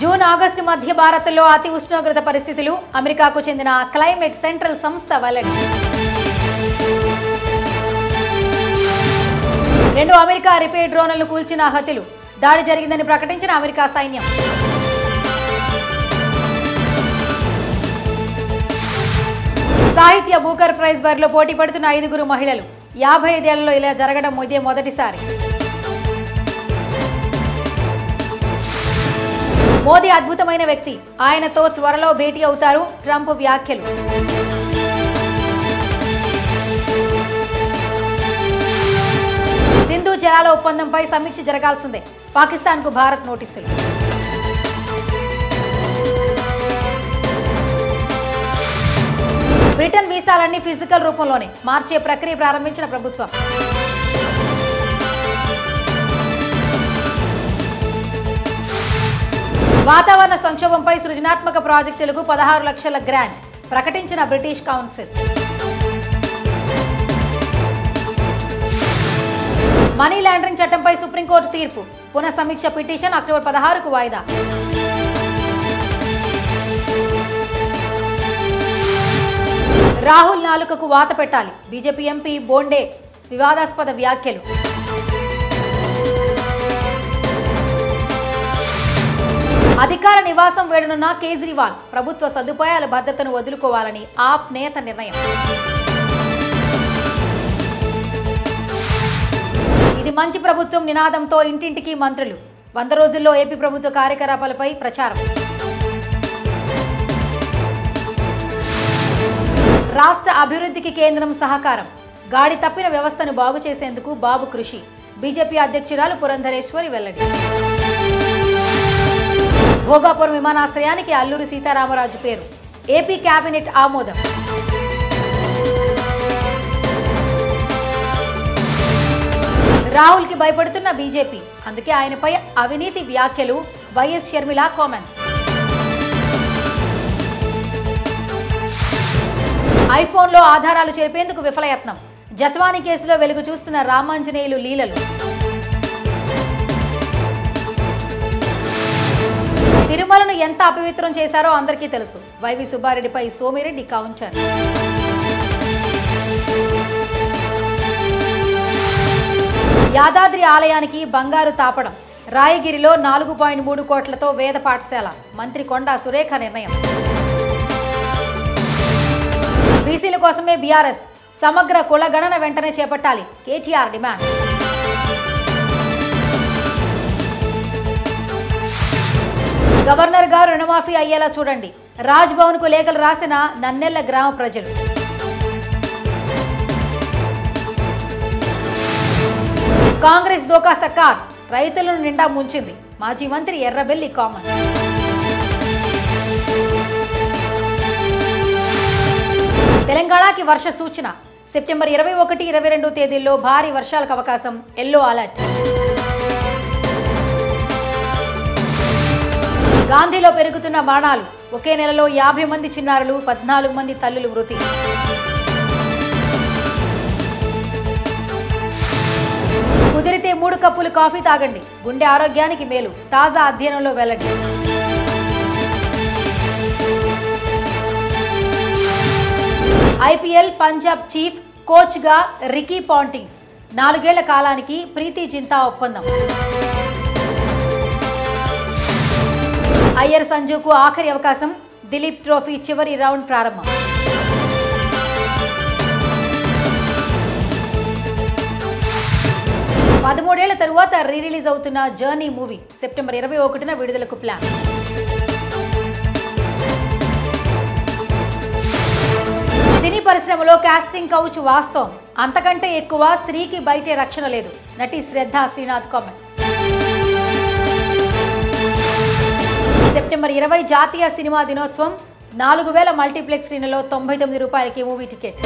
June August మధ్య భారత్లో అతి ఉష్ణోగ్రత పరిస్థితులు అమెరికాకు చెందిన క్లైమేట్ సెంట్రల్ సంస్థ వెల్లడి. రెండు అమెరికా రిపేర్ డ్రోన్లను కూల్చిన హతులు దాడి జరిగిందని ప్రకటించిన అమెరికా సైన్యం. సాహిత్య బూకర్ ప్రైజ్ బరిలో పోటీ పడుతున్న ఐదుగురు మహిళలు. యాభై ఐదేళ్ళలో ఇలా జరగడం ఇదే మొదటిసారి. మోదీ అద్భుతమైన వ్యక్తి. ఆయనతో త్వరలో భేటీ అవుతారు ట్రంప్ వ్యాఖ్యలు. సింధు జలాల ఒప్పందంపై సమీక్ష జరగాల్సిందే. పాకిస్తాన్కు భారత్ నోటీసులు. బ్రిటన్ వీసాలన్నీ ఫిజికల్ రూపంలోనే. మార్చే ప్రక్రియ ప్రారంభించిన ప్రభుత్వం. వాతావరణ సంక్షోభంపై సృజనాత్మక ప్రాజెక్టులకు పదహారు లక్షల గ్రాంట్. ప్రకటించిన బ్రిటిష్ కౌన్సిల్. మనీ లాండరింగ్ చట్టంపై సుప్రీంకోర్టు తీర్పు. పునఃసమీక్ష పిటిషన్ అక్టోబర్ పదహారుకు వాయిదా. రాహుల్ నాలుకకు వాత పెట్టాలి. బీజేపీ ఎంపీ బోండే వివాదాస్పద వ్యాఖ్యలు. అధికార నివాసం వేడనున్న కేజ్రీవాల్ ప్రభుత్వ సదుపాయాల భద్రతను వదులుకోవాలని ఆప్ నేత నిర్ణయం. ఇది మంచి ప్రభుత్వం నినాదంతో ఇంటింటికి మంత్రులు. వంద రోజుల్లో ఏపీ ప్రభుత్వ కార్యకలాపాలపై ప్రచారం. రాష్ట్ర అభివృద్ధికి కేంద్రం సహకారం. గాడి తప్పిన వ్యవస్థను బాగు చేసేందుకు బాబు కృషి. బీజేపీ అధ్యక్షురాలు పురంధరేశ్వరి వెల్లడి. భోగాపురం విమానాశ్రయానికి అల్లూరి సీతారామరాజు పేరు. ఏపీ కేబినెట్ ఆమోదం. రాహుల్కి భయపడుతున్న బీజేపీ. అందుకే ఆయనపై అవినీతి వ్యాఖ్యలు. YS Sharmila comments. ఐఫోన్లో ఆధారాలు చెరిపేందుకు విఫలయత్నం. జత్వాని కేసులో వెలుగు చూస్తున్న రామాంజనేయులు లీలలు. తిరుమలను ఎంత అపవిత్రం చేశారో అందరికీ తెలుసు. వైవి సుబ్బారెడ్డిపై సోమిరెడ్డి కౌంటర్. యాదాద్రి ఆలయానికి బంగారు తాపడం. రాయగిరిలో నాలుగు పాయింట్ మూడు కోట్లతో వేద పాఠశాల. మంత్రి కొండా సురేఖ నిర్ణయం. బీసీల కోసమే బీఆర్ఎస్. సమగ్ర కులగణన వెంటనే చేపట్టాలి. కేటీఆర్ డిమాండ్. గవర్నర్ గారు రుణమాఫీ అయ్యేలా చూడండి. రాజ్ భవన్కు లేఖలు రాసిన నన్నెల్ల గ్రామ ప్రజలు. కాంగ్రెస్ దోకా సర్కార్ రైతులను నిండా ముంచింది. మాజీ మంత్రి ఎర్రబెల్లి కామన్. తెలంగాణకి వర్ష సూచన. సెప్టెంబర్ ఇరవై ఒకటి ఇరవై రెండు తేదీల్లో భారీ వర్షాలకు అవకాశం ఎల్లో అలర్ట్. గాంధీలో పెరుగుతున్న మరణాలు ఒకే నెలలో యాభై మంది చిన్నారులు పద్నాలుగు మంది తల్లులు మృతి. కుదిరితే మూడు కప్పులు కాఫీ తాగండి. గుండె ఆరోగ్యానికి మేలు. తాజా అధ్యయనంలో వెల్లడి ఐపీఎల్ పంజాబ్ చీఫ్ కోచ్గా రికీ పాంటింగ్. నాలుగేళ్ళ కాలానికి ప్రీతి జింతా ఒప్పందం. అయ్యర్ సంజుకు ఆఖరి అవకాశం. దిలీప్ ట్రోఫీ చివరి రౌండ్ ప్రారంభం. పదమూడేళ్ళ తరువాత రీ రిలీజ్ అవుతున్న జర్నీ మూవీ సెప్టెంబర్ ఇరవై ఒకటిన విడుదలకు ప్లాన్. సినీ పరిశ్రమలో కాస్టింగ్ కౌచ్ వాస్తవం. అంతకంటే ఎక్కువ స్త్రీకి బయటే రక్షణ లేదు. నటి శ్రద్ధ శ్రీనాథ్ కామెంట్స్. సెప్టెంబర్ ఇరవై జాతీయ సినిమా దినోత్సవం. నాలుగు వేల మల్టీప్లెక్స్ శ్రేణిలో తొంభై తొమ్మిది రూపాయలకి మూవీ టికెట్.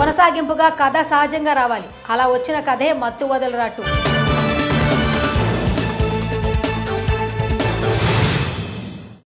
కొనసాగింపుగా కథ సహజంగా రావాలి. అలా వచ్చిన కథే మత్తు వదలరాటు.